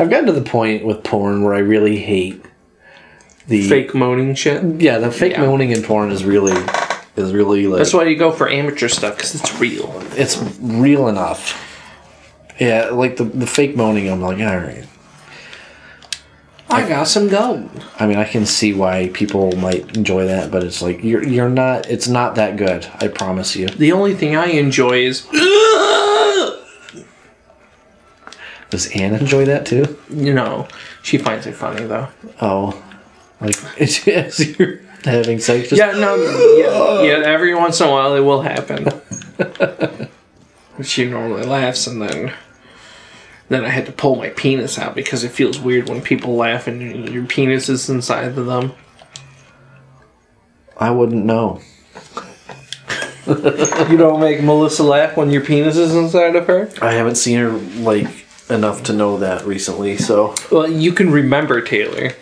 I've gotten to the point with porn where I really hate the Fake moaning shit. Yeah, the fake Yeah. moaning in porn is really is really like That's why you go for amateur stuff because it's real. it's real enough. Yeah, like the the fake moaning. I'm like, all right. I got some gold. I mean, I can see why people might enjoy that, but it's like you're you're not. It's not that good. I promise you. The only thing I enjoy is. Does Anne enjoy that too? You know, she finds it funny though. Oh, like it's as you're having sex. Just, Yeah, no, yeah, yeah. Every once in a while, it will happen. she normally laughs, and then, then I had to pull my penis out because it feels weird when people laugh and your penis is inside of them. I wouldn't know. You don't make Melissa laugh when your penis is inside of her. I haven't seen her like enough to know that recently, so Well, you can remember Taylor.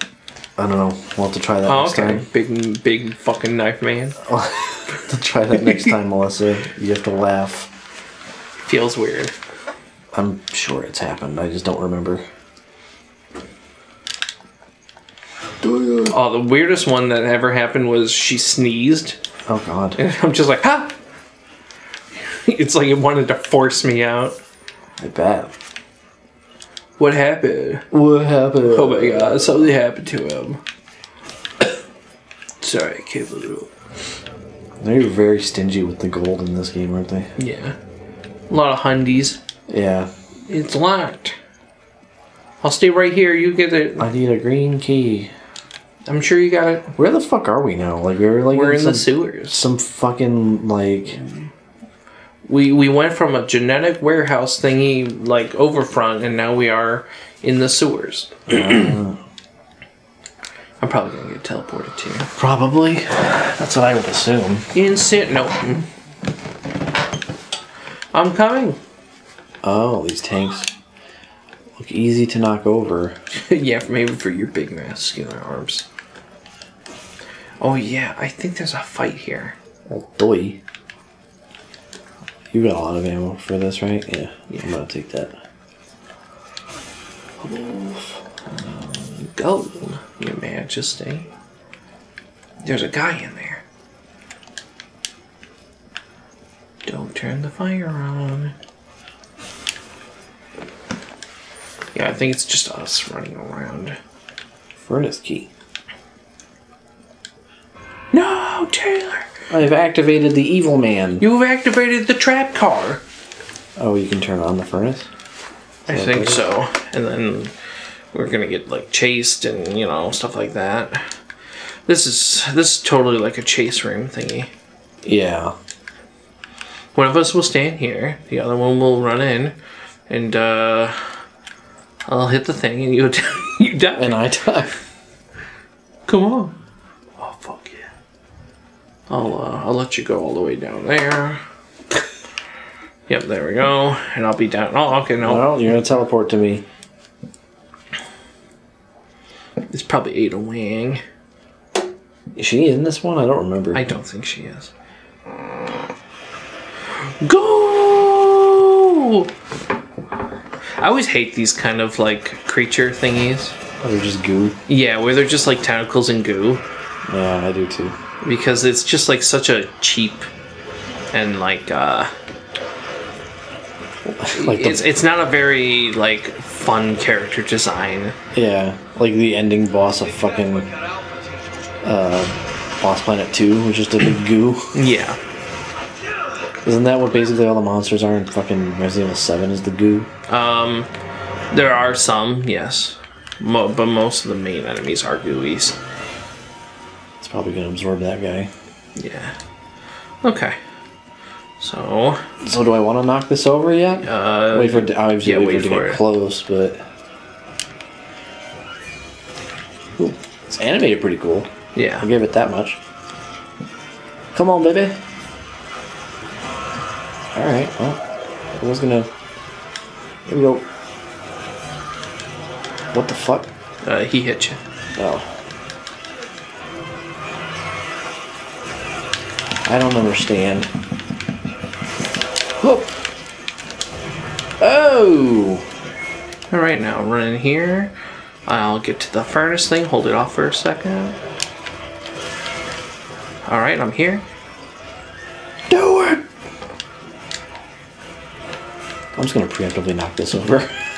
I don't know. We'll have to try that Oh, next okay. time. Big, big fucking knife man. to try that next time, Melissa. You have to laugh. Feels weird. I'm sure it's happened. I just don't remember. Oh, the weirdest one that ever happened was she sneezed. Oh God. And I'm just like, ha! It's like it wanted to force me out. I bet. What happened? What happened? Oh my god, something happened to him. Sorry, I can't believe it. They're very stingy with the gold in this game, aren't they? Yeah. A lot of hundies. Yeah. It's locked. I'll stay right here, you get it. I need a green key. I'm sure you got it. Where the fuck are we now? Like we're like We're in some, the sewers. some fucking like We we went from a genetic warehouse thingy like overfront and now we are in the sewers. Uh, I'm probably gonna get teleported to you. probably. That's what I would assume. Instant no. I'm coming. Oh, these tanks look easy to knock over. yeah, maybe for your big masculine arms. Oh yeah, I think there's a fight here. Oh, boy. You got a lot of ammo for this, right? Yeah. I'm gonna take that. Go, your majesty. There's a guy in there. Don't turn the fire on. Yeah, I think it's just us running around. Furnace key. No, Taylor! I've activated the evil man. You've activated the trap car! Oh, you can turn on the furnace? I think so. And then we're gonna get like chased and you know stuff like that. This is this is totally like a chase room thingy. Yeah. One of us will stand here, the other one will run in, and uh, I'll hit the thing and you you die. And I die. Come on. I'll uh, I'll let you go all the way down there. Yep, there we go. And I'll be down. Oh, okay, no. Well, you're gonna teleport to me. It's probably Ada Wong. Is she in this one? I don't remember. I don't think she is. Go! I always hate these kind of like creature thingies. Oh, they're just goo. Yeah, where they're just like tentacles and goo. Yeah, I do too. Because it's just like such a cheap and like uh Like the, it's it's not a very like fun character design. yeah, like the ending boss of fucking uh, Boss Planet Two, which is just a big goo. Yeah. Isn't that what basically all the monsters are in fucking Resident Evil Seven? Is the goo? Um there are some, yes. Mo- but most of the main enemies are gooeys. It's probably gonna absorb that guy. Yeah. Okay. So, So do I want to knock this over yet? uh, wait for obviously yeah, wait, wait for it to get it. close, but Ooh, it's animated pretty cool. yeah. I'll give it that much. Come on, baby. All right. Well, I was gonna. Here we go. What the fuck? Uh, he hit you. Oh. I don't understand. Whoop. Oh! All right, now run in here. I'll get to the furnace thing. Hold it off for a second. All right, I'm here. Do it! I'm just gonna preemptively knock this over.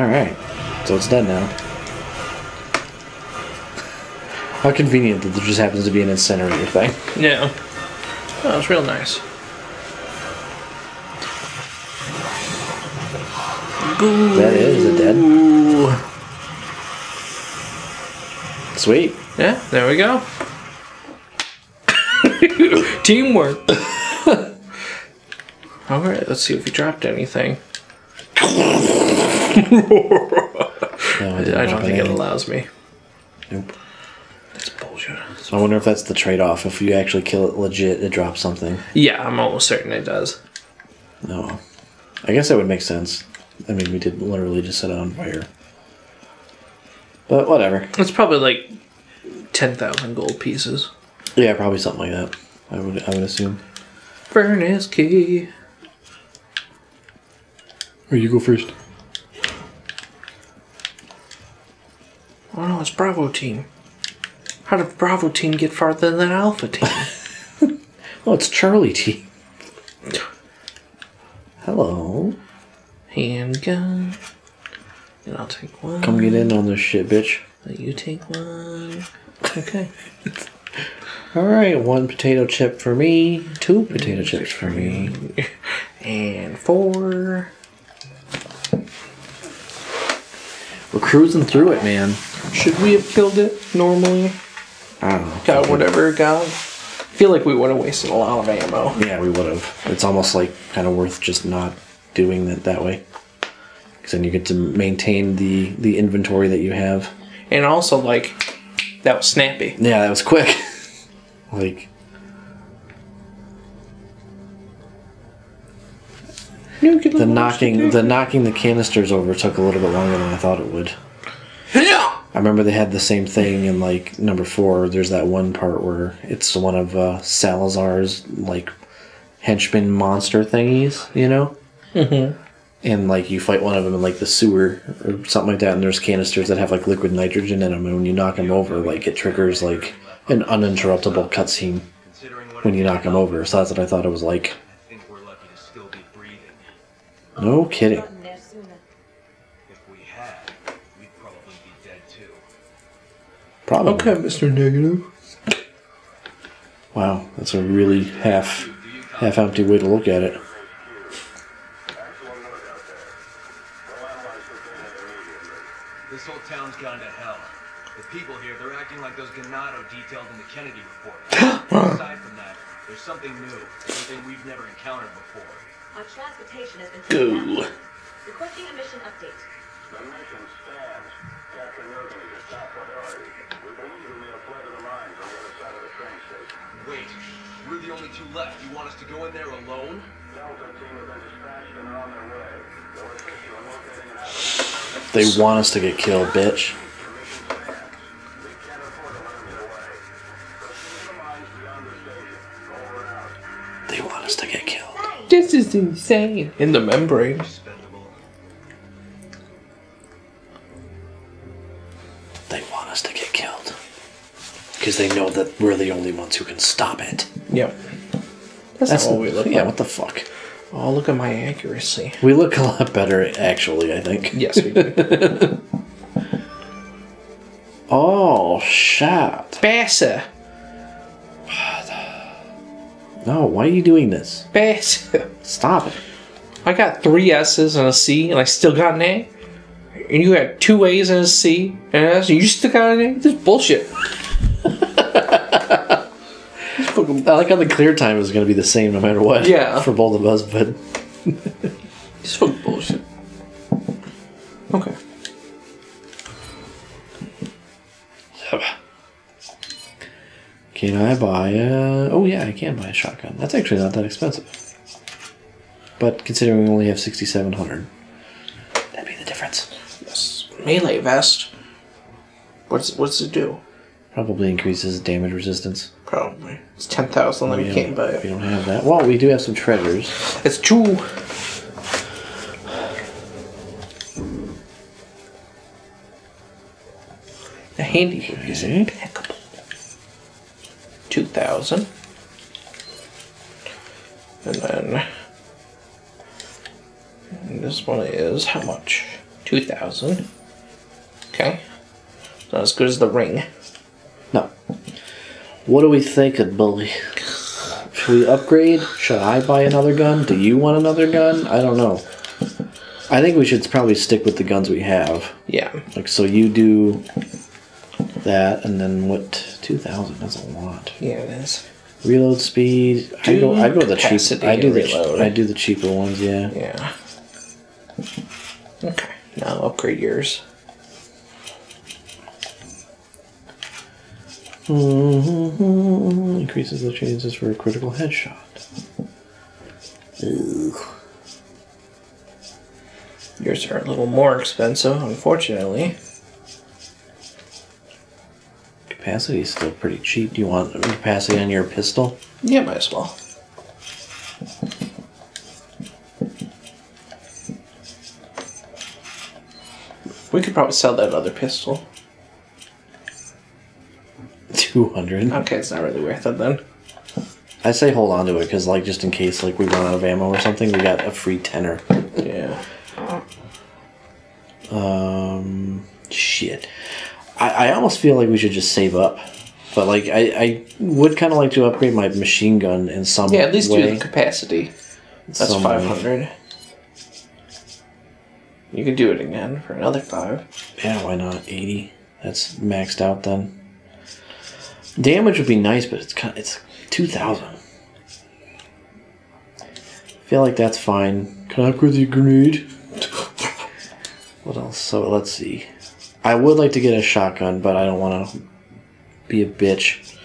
Alright, so it's dead now. How convenient that there just happens to be an incinerator thing. Yeah. Oh, it's real nice. That is it dead. Sweet. Yeah, there we go. Teamwork. All right, let's see if we dropped anything. No, I, I don't think it anything. allows me. Nope. That's bullshit. So I wonder if that's the trade-off. If you actually kill it legit, it drops something. Yeah, I'm almost certain it does. No. I guess that would make sense. I mean, we did literally just set it on fire. But whatever. It's probably like ten thousand gold pieces. Yeah, probably something like that. I would I would assume. Furnace key. Or you go first. Oh no, it's Bravo team. How did Bravo team get farther than Alpha team? Oh, it's Charlie Team. Hello. Handgun. And I'll take one. Come get in on this shit, bitch. You take one. Okay. Alright, one potato chip for me, two potato chips for me. And four. We're cruising through it, man. Should we have killed it normally? I don't know. Got whatever it got. I feel like we would have wasted a lot of ammo. Yeah, we would have. It's almost like kind of worth just not doing it that way. Because then you get to maintain the, the inventory that you have. And also, like, that was snappy. Yeah, that was quick. like, the knocking the knocking the canisters over took a little bit longer than I thought it would. Yeah! I remember they had the same thing in like number four. There's that one part where it's one of uh, Salazar's like henchman monster thingies, you know. Mm-hmm. And like you fight one of them in like the sewer or something like that, and there's canisters that have like liquid nitrogen in them, and when you knock them over, like it triggers like an uninterruptible cutscene when you knock them over. So that's what I thought it was like. No think Probably. Okay, Mr. Negative. Wow, that's a really half half empty way to look at it. This whole town's gone to hell. The people here, they're acting like those Ganado detailed in the Kennedy report. Aside from that, there's something new, something we've never encountered before. Our transportation has been Go. taken down. Requesting a mission update. The mission stands. Captain Logan two left. You want us to go in there alone? Delta team have been dispatched and are on their way. They'll assist you in locating an outpost. They want us to get killed, bitch. Your mission stands. We can't afford to let them get away. Proceed to the mines beyond the station. Over and out. They want us to get killed. This is insane. In the membrane. They want us to get killed. Because they know that we're the only ones who can stop it. Yep. That's, That's not what we look yeah. like. What the fuck? Oh, look at my accuracy. We look a lot better, actually. I think. Yes, we do. Oh shit! Better. No, why are you doing this? Bassa. Stop it! I got three S's and a C, and I still got an A. And you had two A's and a C, and an S, and you still got an A? This is bullshit. I like how the clear time is going to be the same no matter what. Yeah. For both of us, but is fucking bullshit. Okay. can I buy a? Oh yeah, I can buy a shotgun. That's actually not that expensive. But considering we only have sixty-seven hundred, that'd be the difference. Yes. Melee vest. What's what's it do? Probably increases damage resistance. Probably. It's 10,000, then we We can't buy don't, we don't have that. Well, we do have some treasures. It's two. The handy is impeccable. 2,000. And then and this one is how much? 2,000. Okay. Not as good as the ring. What do we think of Bully? Should we upgrade? Should I buy another gun? Do you want another gun? I don't know. I think we should probably stick with the guns we have. Yeah. Like, so you do that, and then what? Two thousand. That's a lot. Yeah, it is. Reload speed. I go. I go the cheap. I do the. reload. I do the cheaper ones. Yeah. Yeah. Okay. Now upgrade yours. Mm-hmm. Increases the chances for a critical headshot. Ugh. Yours are a little more expensive, unfortunately. Capacity is still pretty cheap. Do you want capacity on your pistol? Yeah, might as well. We could probably sell that other pistol. Two hundred. Okay, it's not really worth it then. I say hold on to it because, like, just in case, like, we run out of ammo or something, we got a free tenner. Yeah. Um, shit. I, I almost feel like we should just save up, but like, I, I would kind of like to upgrade my machine gun in some Yeah, at least way. do the capacity. That's Some way. 500. You could do it again for another 5. Yeah, why not? Eighty. That's maxed out then. Damage would be nice, but it's kind. of, It's two thousand. Feel like that's fine. Can I upgrade the grenade? what else? So let's see. I would like to get a shotgun, but I don't want to be a bitch.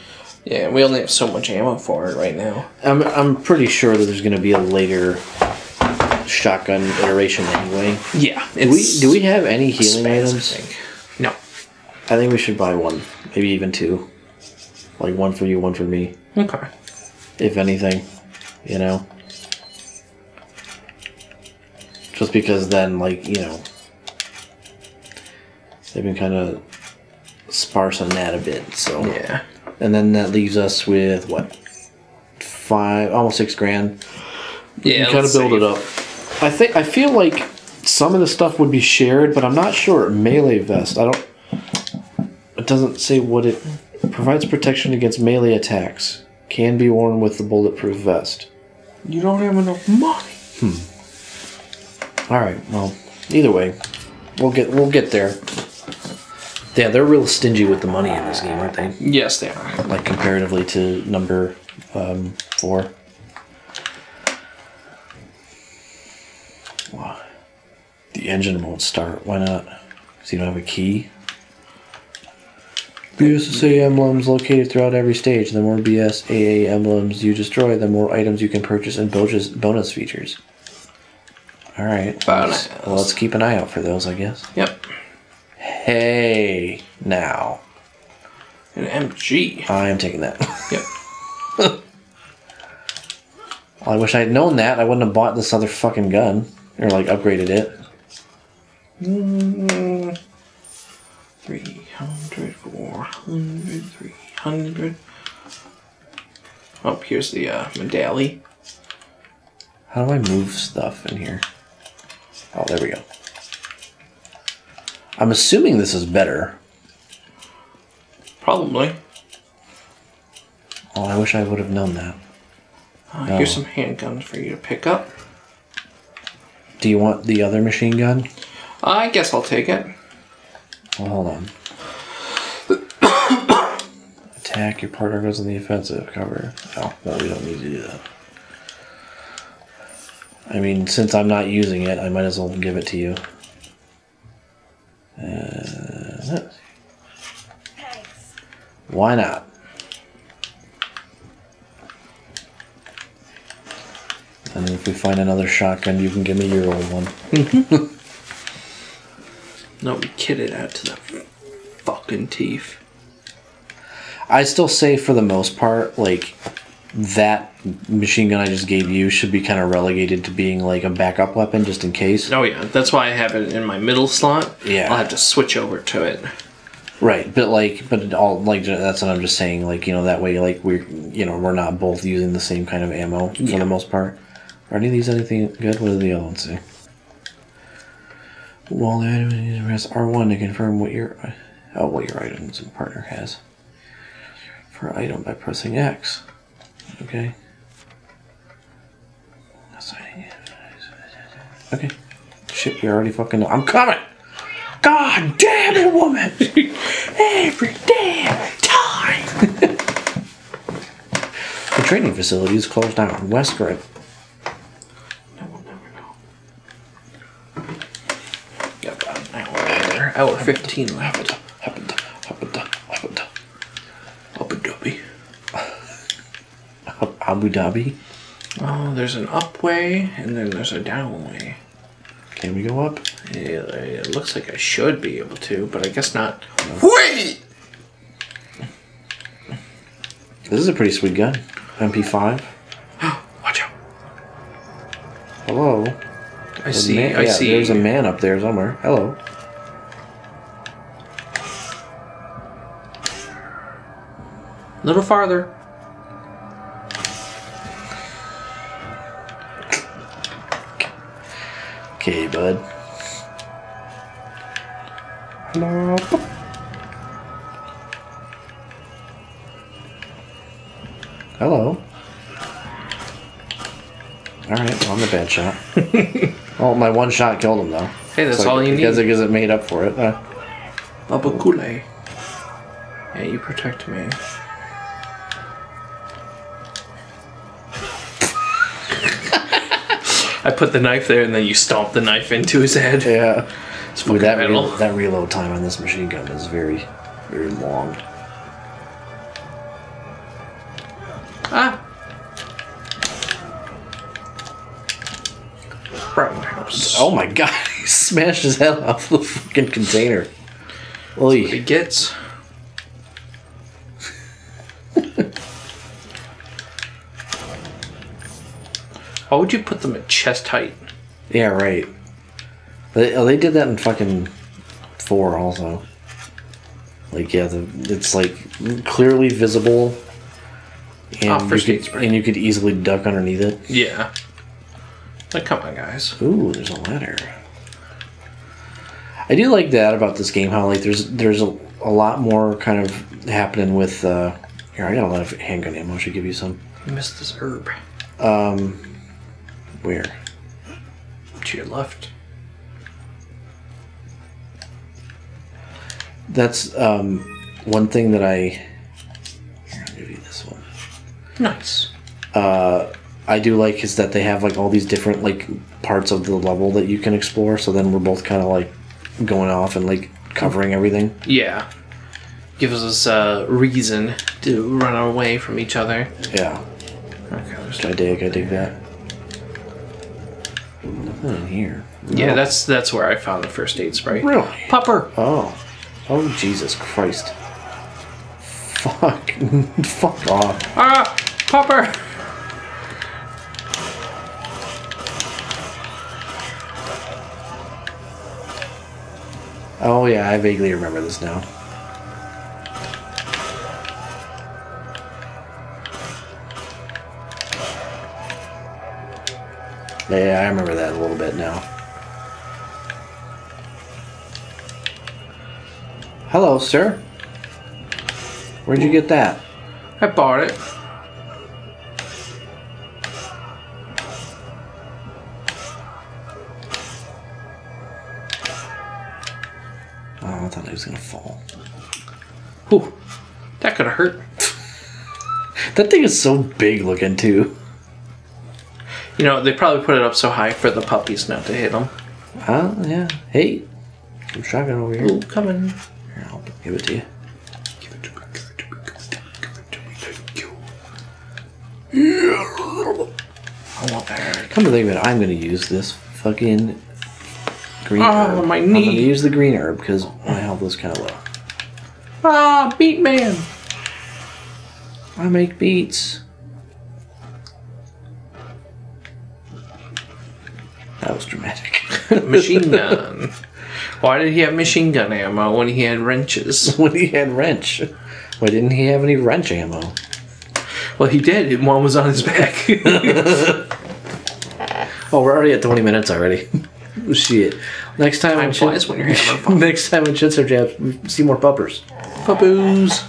Yeah, we only have so much ammo for it right now. I'm I'm pretty sure that there's going to be a later shotgun iteration anyway. Yeah. Do we do we have any healing items? I think. No. I think we should buy one, maybe even two. Like one for you, one for me, Okay. if anything. You know? Just because then, like, you know, they've been kind of sparse on that a bit, so. Yeah. And then that leaves us with what? Five, almost six grand. Yeah. you kind of build it up. I think I feel like some of the stuff would be shared, but I'm not sure. Melee vest. I don't. It doesn't say what it provides protection against melee attacks. Can be worn with the bulletproof vest. You don't have enough money. Hmm. All right. Well, either way, we'll get we'll get there. Yeah, they're real stingy with the money in this game, aren't they? Yes, they are. Like comparatively to number um, four. Wow. The engine won't start. Why not? Because you don't have a key. BSAA emblems located throughout every stage. The more BSAA emblems you destroy, the more items you can purchase and bonus bonus features. All right. Bonus. Well, let's keep an eye out for those, I guess. Yep. Hey, now An MG. I am taking that. Yep. I wish I had known that. I wouldn't have bought this other fucking gun or like upgraded it. Mm-hmm. 300, 400, 300. Oh, here's the uh, medallion. How do I move stuff in here? Oh, there we go. I'm assuming this is better. Probably. Oh, I wish I would have known that. Uh, Here's Oh. some handguns for you to pick up. Do you want the other machine gun? I guess I'll take it. Well, hold on. Attack, your partner goes on the offensive. Cover. Oh, no, we don't need to do that. I mean, since I'm not using it, I might as well give it to you. Uh, why not? And if we find another shotgun, you can give me your old one. No, we kitted out to the fucking teeth. I still say for the most part, like that machine gun I just gave you should be kind of relegated to being like a backup weapon just in case. Oh yeah, that's why I have it in my middle slot. Yeah. I'll have to switch over to it. Right, but like, but all like that's what I'm just saying. Like you know that way, like we're you know we're not both using the same kind of ammo for Yeah. the most part. Are any of these anything good? What do the other ones say? While the item is press R1 to confirm what your oh what your items and partner has. For item by pressing X. Okay. Okay. Shit, you already fucking know. I'm coming. God damn it, woman! Every damn time. the training facility is closed down. West Grip. Got about an hour there. Hour 15 left. Happened. Happened. Happened. Abu Dhabi. Abu Dhabi. Oh, there's an up way and then there's a down way. Can we go up? Yeah, it looks like I should be able to, but I guess not. Wait! This is a pretty sweet gun. MP5. Watch out. Hello. I see, Man- I yeah, see. There's a man up there somewhere. Hello. A little farther. Okay, bud. Hello. Hello. Alright, well, I'm a bad shot. oh, my one shot killed him, though. Hey, that's So all you because need. It, because it made up for it. Uh, Baba Kule. Yeah, you protect me. I put the knife there and then you stomp the knife into his head. yeah. It's Ooh, that, metal. re- that reload time on this machine gun is very, very long. Ah! Oh my god, he smashed his head off the fucking container. Oy. he gets. Why would you put them at chest height? Yeah, right. They, oh, they did that in fucking four also. Like yeah, the it's like clearly visible, and first you could, and you could easily duck underneath it. Yeah. Like, come on, guys. Ooh, there's a ladder. I do like that about this game. How like there's there's a, a lot more kind of happening with. Uh, here, I got a lot of handgun ammo. I should give you some. You missed this herb. Where? To your left. That's um, one thing that I. Here, I'll give you this one. Nice. I do like is that they have like all these different like parts of the level that you can explore. So then we're both kind of like going off and like covering everything. Yeah. Gives us a reason to run away from each other. Yeah, Okay, I dig. I dig that. In here. Yeah, that's that's where I found the first aid spray. Really? Popper. Oh, oh Jesus Christ! Fuck! Fuck off! Ah, popper. Oh yeah, I vaguely remember this now. Yeah, I remember that a little bit now. Hello, sir. Where'd you get that? I bought it. Oh, I thought it was gonna fall. Whew. That could have hurt. That thing is so big looking too. You know, they probably put it up so high for the puppies not to hit them. Huh? Yeah. Hey, some shotgun over here. Ooh, coming. Here, I'll give it to you. Give it to me, give it to me, give it to me, give it to me, thank you. Yeah. I want that. Come to think of it, I'm gonna use this fucking green Oh, herb. my I'm gonna use the green herb because my health is kind of low. Ah, beat man. I make beats. That was dramatic. Machine gun. Why did he have machine gun ammo when he had wrenches? when he had wrench. Why didn't he have any wrench ammo? Well, he did. One was on his back. Oh, we're already at 20 minutes already. Oh, shit. Next time Time on flies when you're having fun. Next time on Chinstrap Chaps, we see more puppers. Papoose.